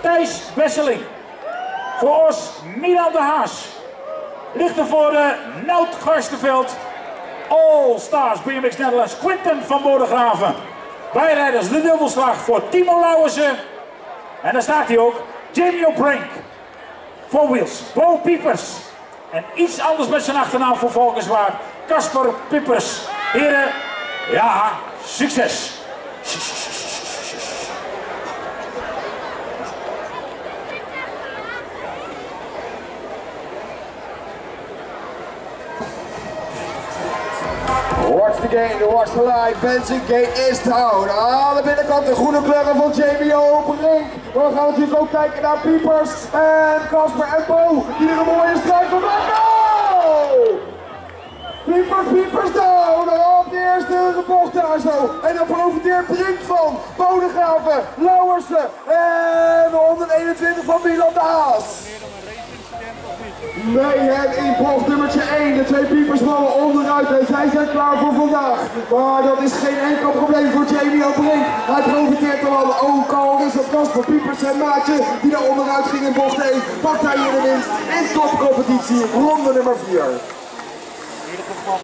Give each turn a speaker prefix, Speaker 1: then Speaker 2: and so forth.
Speaker 1: Thijs Besseling. Voor ons Milan de Haas. Lichter voor de Nout Garstenveld. All Stars BMX Netherlands. Quinten van Bodegraven. Bijrijders de dubbelslag voor Timo Lauwersen. En daar staat hij ook. Jamie O'Brink. Four Wheels. Bo Piepers. En iets anders met zijn achternaam voor Volkenswaard. Casper Pippers. Heren, ja, succes.
Speaker 2: Watch the game, watch the line. Benson Gate is down. Aan de binnenkant de groene kleuren van O'Brink. Maar we gaan natuurlijk ook kijken naar Piepers en Casper en Bo. Die er een mooie strijd van maken. Piepers, Piepers down. Op de eerste bocht daar zo. En dan profiteert Brink van. Bodegraven, Lauwersen en de 121 van Milan de Haas. Nee, het in bocht nummertje 1. De twee piepers vallen onderuit en zij zijn klaar voor vandaag. Maar dat is geen enkel probleem voor Jamie O'Brink. Hij profiteert ervan. Ook al is het Casper Piepers zijn maatje die daar onderuit ging in bocht 1. Pakt hij hier de winst in topcompetitie, ronde nummer 4.